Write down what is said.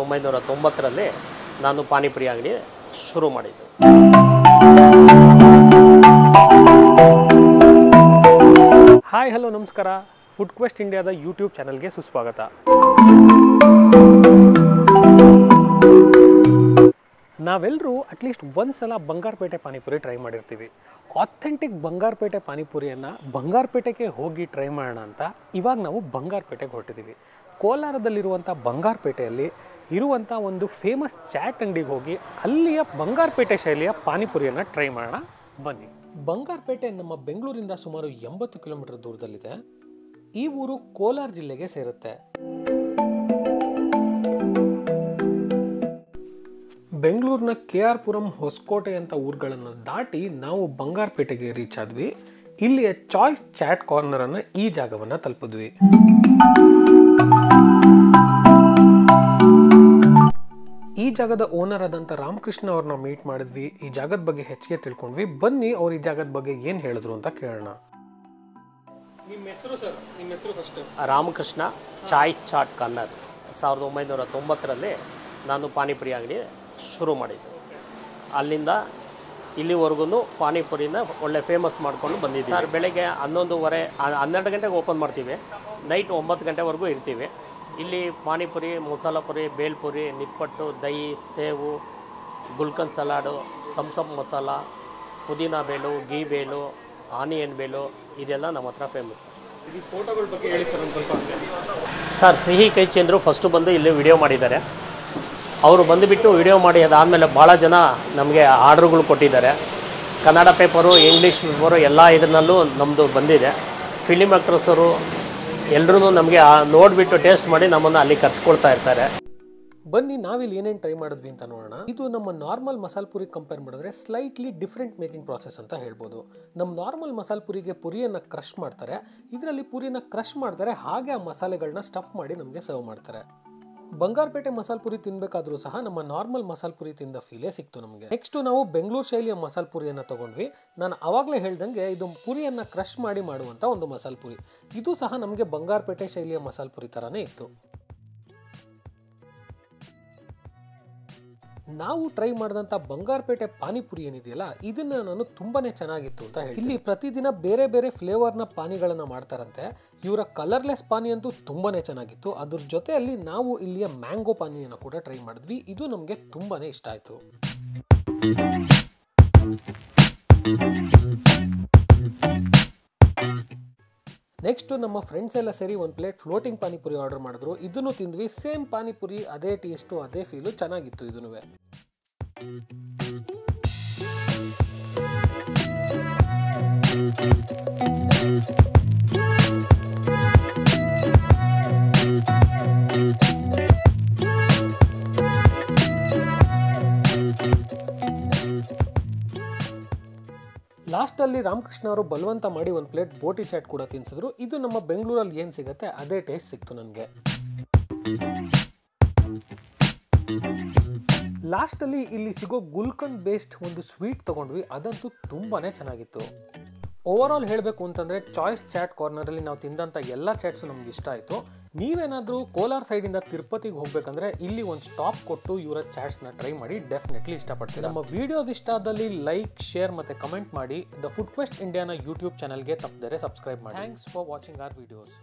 ಒಂಬೈನೂರ ತೊಂಬತ್ತರಲ್ಲಿ ನಾನು ಪಾನಿಪುರಿ ಅಂಗಡಿ ಶುರು ಮಾಡಿದ್ದು. ಹಾಯ್, ಹಲೋ, ನಮಸ್ಕಾರ. ಫುಡ್ ಕ್ವೆಸ್ಟ್ ಇಂಡಿಯಾದ ಯೂಟ್ಯೂಬ್ ಚಾನಲ್ಗೆ ಸುಸ್ವಾಗತ. ನಾವೆಲ್ಲರೂ ಅಟ್ಲೀಸ್ಟ್ ಒಂದು ಸಲ ಬಂಗಾರಪೇಟೆ ಪಾನಿಪುರಿ ಟ್ರೈ ಮಾಡಿರ್ತೀವಿ. ಆಥೆಂಟಿಕ್ ಬಂಗಾರಪೇಟೆ ಪಾನಿಪುರಿಯನ್ನು ಬಂಗಾರಪೇಟೆಗೆ ಹೋಗಿ ಟ್ರೈ ಮಾಡೋಣ ಅಂತ ಇವಾಗ ನಾವು ಬಂಗಾರಪೇಟೆಗೆ ಹೊರಟಿದ್ದೀವಿ. ಕೋಲಾರದಲ್ಲಿರುವಂಥ ಬಂಗಾರಪೇಟೆಯಲ್ಲಿ ಇರುವಂಥ ಒಂದು ಫೇಮಸ್ ಚಾಟ್ ಅಂಗಡಿಗೆ ಹೋಗಿ ಅಲ್ಲಿಯ ಬಂಗಾರಪೇಟೆ ಶೈಲಿಯ ಪಾನಿಪುರಿಯನ್ನು ಟ್ರೈ ಮಾಡೋಣ. ಬನ್ನಿ. ಬಂಗಾರಪೇಟೆ ನಮ್ಮ ಬೆಂಗಳೂರಿಂದ ಸುಮಾರು ಎಂಬತ್ತು ಕಿಲೋಮೀಟರ್ ದೂರದಲ್ಲಿದೆ. ಈ ಊರು ಕೋಲಾರ ಜಿಲ್ಲೆಗೆ ಸೇರುತ್ತೆ. ಬೆಂಗಳೂರಿನ ಕೆ ಆರ್ ಪುರಂ ಹೊಸಕೋಟೆ ಅಂತ ಊರುಗಳನ್ನು ದಾಟಿ ನಾವು ಬಂಗಾರಪೇಟೆಗೆ ರೀಚ್ ಆದ್ವಿ. ಇಲ್ಲಿಯ ಚಾಯ್ಸ್ ಚಾಟ್ ಕಾರ್ನರ್ ಅನ್ನ ಈ ಜಾಗವನ್ನು ತಲುಪಿದ್ವಿ. ಜಾಗದ ಓನರ್ ಆದಂಥ ರಾಮಕೃಷ್ಣ ಅವ್ರನ್ನ ಮೀಟ್ ಮಾಡಿದ್ವಿ. ಈ ಜಾಗದ ಬಗ್ಗೆ ಹೆಚ್ಚಿಗೆ ತಿಳ್ಕೊಂಡ್ವಿ. ಬನ್ನಿ ಅವ್ರು ಈ ಜಾಗದ ಬಗ್ಗೆ ಏನು ಹೇಳಿದ್ರು ಅಂತ ಕೇಳೋಣ. ನಿಮ್ಮ ಹೆಸರು ಸರ್? ನಿಮ್ಮ ಹೆಸರು first Ramakrishna choice chaat corner. ಸಾವಿರದ ಒಂಬೈನೂರ ತೊಂಬತ್ತರಲ್ಲಿ ನಾನು ಪಾನಿಪುರಿ ಅಂಗಡಿ ಶುರು ಮಾಡಿದ್ದು. ಅಲ್ಲಿಂದ ಇಲ್ಲಿವರೆಗೂ ಪಾನಿಪುರಿನ ಒಳ್ಳೆ ಫೇಮಸ್ ಮಾಡಿಕೊಂಡು ಬಂದಿದ್ದೀವಿ. ಸರ್ ಬೆಳಗ್ಗೆ ಹನ್ನೊಂದುವರೆ ಹನ್ನೆರಡು ಗಂಟೆಗೆ ಓಪನ್ ಮಾಡ್ತೀವಿ. ನೈಟ್ ಒಂಬತ್ತು ಗಂಟೆವರೆಗೂ ಇರ್ತೀವಿ. ಇಲ್ಲಿ panipuri masala puri bhelpuri nippattu dahi sev gulkand salad Thums Up masala pudina bhel ghee bhel onion bhel ಇದೆಲ್ಲ ನಮ್ಮ ಹತ್ರ ಫೇಮಸ್ ಫೋಟೋಗಳ ಬಗ್ಗೆ ಹೇಳಿ ಸರ್ ಒಂದು ಸ್ವಲ್ಪ. ಸರ್ ಸಿಹಿ ಕೈ ಚಂದ್ರು ಫಸ್ಟು ಬಂದು ಇಲ್ಲಿ ವಿಡಿಯೋ ಮಾಡಿದ್ದಾರೆ. ಅವರು ಬಂದುಬಿಟ್ಟು ವಿಡಿಯೋ ಮಾಡಿ ಅದಾದಮೇಲೆ ಭಾಳ ಜನ ನಮಗೆ ಆರ್ಡ್ರುಗಳು ಕೊಟ್ಟಿದ್ದಾರೆ. ಕನ್ನಡ ಪೇಪರು ಇಂಗ್ಲೀಷ್ ಪೇಪರು ಎಲ್ಲ ಇದರಲ್ಲೂ ನಮ್ಮದು ಬಂದಿದೆ. ಫಿಲಿಮ್ ಆ್ಯಕ್ಟ್ರಸರು ಎಲ್ಲರೂ ನಮಗೆ ನೋಡಿಬಿಟ್ಟು ಟೇಸ್ಟ್ ಮಾಡಿ ನಮ್ಮನ್ನು ಅಲ್ಲಿ ಕರ್ಸ್ಕೊಳ್ತಾ ಇರ್ತಾರೆ. ಬನ್ನಿ, ನಾವಿಲ್ಲಿ ಏನೇನು ಟ್ರೈ ಮಾಡಿದ್ವಿ ಅಂತ ನೋಡೋಣ. ಇದು ನಮ್ಮ ನಾರ್ಮಲ್ ಮಸಾಲ ಪುರಿ ಕಂಪೇರ್ ಮಾಡಿದ್ರೆ ಸ್ಲೈಟ್ಲಿ ಡಿಫ್ರೆಂಟ್ ಮೇಕಿಂಗ್ ಪ್ರಾಸೆಸ್ ಅಂತ ಹೇಳ್ಬೋದು. ನಮ್ಮ ನಾರ್ಮಲ್ ಮಸಾಲ ಪುರಿಗೆ ಪುರಿಯನ್ನು ಕ್ರಶ್ ಮಾಡ್ತಾರೆ. ಇದರಲ್ಲಿ ಪುರಿನ ಕ್ರಶ್ ಮಾಡ್ತಾರೆ, ಹಾಗೆ ಆ ಮಸಾಲೆಗಳನ್ನ ಸ್ಟಫ್ ಮಾಡಿ ನಮಗೆ ಸರ್ವ್ ಮಾಡ್ತಾರೆ. ಬಂಗಾರಪೇಟೆ ಮಸಾಲ ಪುರಿ ತಿನ್ಬೇಕಾದ್ರೂ ಸಹ ನಮ್ಮ ನಾರ್ಮಲ್ ಮಸಾಲ ಪುರಿ ತಿಂದ ಫೀಲೇ ಸಿಕ್ತು ನಮಗೆ. ನೆಕ್ಸ್ಟ್ ನಾವು ಬೆಂಗಳೂರು ಶೈಲಿಯ ಮಸಾಲ ಪುರಿಯನ್ನು ತಗೊಂಡ್ವಿ. ನಾನು ಆವಾಗಲೇ ಹೇಳ್ದಂಗೆ ಇದು ಪುರಿಯನ್ನು ಕ್ರಶ್ ಮಾಡಿ ಮಾಡುವಂಥ ಒಂದು ಮಸಾಲ ಪುರಿ. ಇದು ಸಹ ನಮಗೆ ಬಂಗಾರಪೇಟೆ ಶೈಲಿಯ ಮಸಾಲ ಪುರಿ ಥರನೇ ಇತ್ತು. ನಾವು ಟ್ರೈ ಮಾಡಿದಂಥ ಬಂಗಾರಪೇಟೆ ಪಾನಿಪುರಿ ಏನಿದೆಯಲ್ಲ, ಇದನ್ನು ನಾನು ತುಂಬಾ ಚೆನ್ನಾಗಿತ್ತು ಅಂತ ಹೇಳಿ ಇಲ್ಲಿ ಪ್ರತಿದಿನ ಬೇರೆ ಬೇರೆ ಫ್ಲೇವರ್ನ ಪಾನಿಗಳನ್ನು ಮಾಡ್ತಾರಂತೆ. ಇವರ ಕಲರ್ಲೆಸ್ ಪಾನಿ ಅಂತೂ ತುಂಬಾನೇ ಚೆನ್ನಾಗಿತ್ತು. ಅದ್ರ ಜೊತೆಯಲ್ಲಿ ನಾವು ಇಲ್ಲಿಯ ಮ್ಯಾಂಗೋ ಪಾನಿಯನ್ನು ಕೂಡ ಟ್ರೈ ಮಾಡಿದ್ವಿ. ಇದು ನಮಗೆ ತುಂಬಾ ಇಷ್ಟ ಆಯಿತು. ನೆಕ್ಸ್ಟ್ ನಮ್ಮ ಫ್ರೆಂಡ್ಸ್ ಎಲ್ಲ ಸೇರಿ ಒಂದು ಪ್ಲೇಟ್ ಫ್ಲೋಟಿಂಗ್ ಪಾನಿಪುರಿ ಆರ್ಡರ್ ಮಾಡಿದ್ರು. ಇದನ್ನು ತಿಂದ್ವಿ ಸೇಮ್ ಪಾನಿಪುರಿ, ಅದೇ ಟೇಸ್ಟು ಅದೇ ಫೀಲು ಚೆನ್ನಾಗಿತ್ತು ಇದನ್ನು ಲಾಸ್ಟಲ್ಲಿ ರಾಮಕೃಷ್ಣ ಅವರು ಬಲವಂತ ಮಾಡಿ ಒಂದು ಪ್ಲೇಟ್ ಬೋಟಿ ಚಾಟ್ ಕೂಡ ತಿನ್ಸಿದ್ರು. ಇದು ನಮ್ಮ ಬೆಂಗಳೂರಲ್ಲಿ ಏನು ಸಿಗುತ್ತೆ? ಅದೇ ಟೇಸ್ಟ್ ಸಿಕ್ತು ನನಗೆ. ಲಾಸ್ಟಲ್ಲಿ ಇಲ್ಲಿ ಸಿಗೋ ಗುಲ್ಕಂದ್ ಬೇಸ್ಡ್ ಒಂದು ಸ್ವೀಟ್ ತಗೊಂಡ್ವಿ. ಅದಂತೂ ತುಂಬಾನೇ ಚೆನ್ನಾಗಿತ್ತು. ಓವರ್ ಆಲ್ ಹೇಳಬೇಕು ಅಂತಂದರೆ ಚಾಯ್ಸ್ ಚಾಟ್ ಕಾರ್ನರಲ್ಲಿ ನಾವು ತಿಂದಂಥ ಎಲ್ಲ ಚಾಟ್ಸ್ ನಮ್ಗೆ ಇಷ್ಟ ಆಯಿತು. ನೀವೇನಾದರೂ ಕೋಲಾರ ಸೈಡಿಂದ ತಿರುಪತಿಗೆ ಹೋಗ್ಬೇಕಂದ್ರೆ ಇಲ್ಲಿ ಒಂದು ಸ್ಟಾಪ್ ಕೊಟ್ಟು ಇವರ ಚಾಟ್ಸ್ನ ಟ್ರೈ ಮಾಡಿ ಡೆಫಿನೆಟ್ಲಿ ಇಷ್ಟಪಡ್ತೀವಿ ನಮ್ಮ ವಿಡಿಯೋಸ್ ಇಷ್ಟ ಆದಲ್ಲಿ ಲೈಕ್ ಶೇರ್ ಮತ್ತು ಕಮೆಂಟ್ ಮಾಡಿ. ದ ಫುಡ್ ಕ್ವೆಸ್ಟ್ ಇಂಡಿಯಾನ ಯೂಟ್ಯೂಬ್ ಚಾನಲ್ಗೆ ತಪ್ಪದರೆ ಸಬ್ಸ್ಕ್ರೈಬ್ ಮಾಡಿ. Thanks for watching our videos